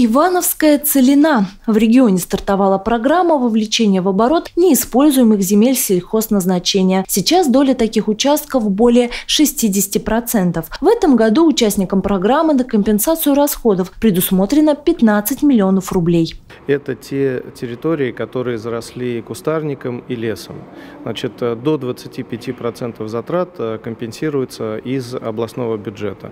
Ивановская целина. В регионе стартовала программа вовлечения в оборот неиспользуемых земель сельхозназначения. Сейчас доля таких участков более 60%. В этом году участникам программы на компенсацию расходов предусмотрено 15 миллионов рублей. Это те территории, которые заросли кустарником и лесом. Значит, до 25% затрат э, компенсируется из областного бюджета.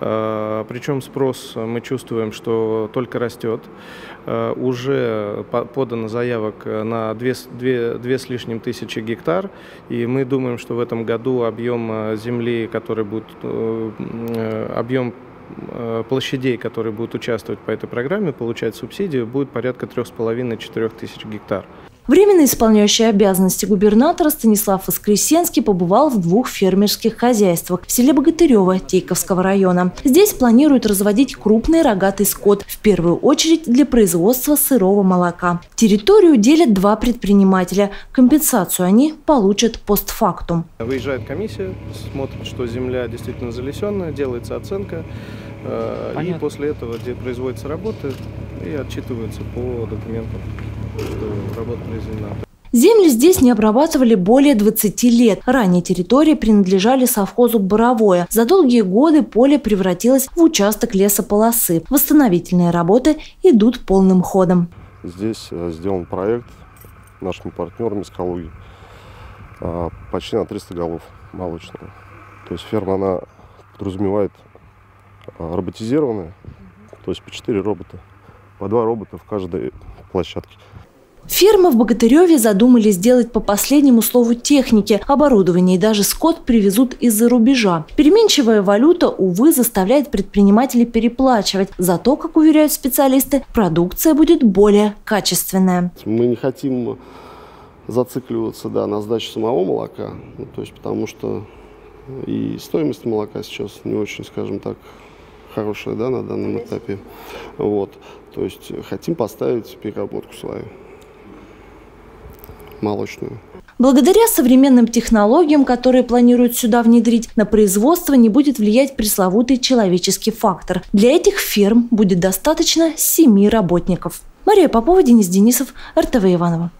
Э, Причем спрос мы чувствуем, что только только растет. Э, уже подано заявок на 2, 2, 2 с лишним тысячи гектар, и мы думаем, что в этом году объем э, земли, который будет, э, объем площадей, которые будут участвовать по этой программе, получать субсидию, будет порядка 3,5-4 тысяч гектар. Временно исполняющий обязанности губернатора Станислав Воскресенский побывал в двух фермерских хозяйствах в селе Богатырево Тейковского района. Здесь планируют разводить крупный рогатый скот, в первую очередь для производства сырого молока. Территорию делят два предпринимателя. Компенсацию они получат постфактум. Выезжает комиссия, смотрит, что земля действительно залесенная, делается оценка. Э, Понятно. И после этого где производятся работы и отчитываются по документам что работа произведена. Земли здесь не обрабатывали более 20 лет. Ранее территории принадлежали совхозу «Боровое». За долгие годы поле превратилось в участок лесополосы. Восстановительные работы идут полным ходом. Здесь э, сделан проект нашими партнерами с Калуги. А, почти на 300 голов молочного. То есть ферма, она подразумевает а, роботизированная, то есть по 4 робота, по 2 робота в каждой площадке. Фермы в Богатыреве задумали сделать по последнему слову техники. Оборудование и даже скот привезут из-за рубежа. Переменчивая валюта, увы, заставляет предпринимателей переплачивать. Зато, как уверяют специалисты, продукция будет более качественная. Мы не хотим зацикливаться да, на сдаче самого молока, ну, то есть потому что и стоимость молока сейчас не очень, скажем так, хорошая да, на данном этапе. Вот. То есть хотим поставить переработку свою молочную. Благодаря современным технологиям, которые планируют сюда внедрить, на производство не будет влиять пресловутый человеческий фактор. Для этих ферм будет достаточно семи работников. Мария Попова, Денис Денисов, РТВ Иванова.